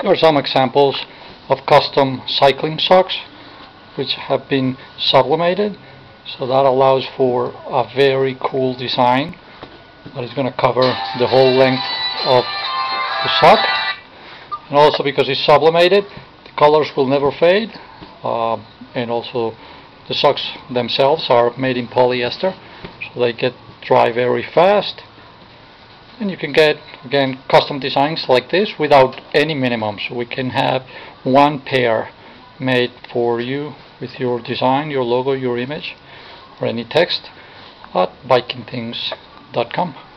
Here are some examples of custom cycling socks which have been sublimated. So that allows for a very cool design that is going to cover the whole length of the sock. And also because it's sublimated the colors will never fade. Uh, and also the socks themselves are made in polyester so they get dry very fast and you can get again custom designs like this without any minimum so we can have one pair made for you with your design your logo your image or any text at bikingthings.com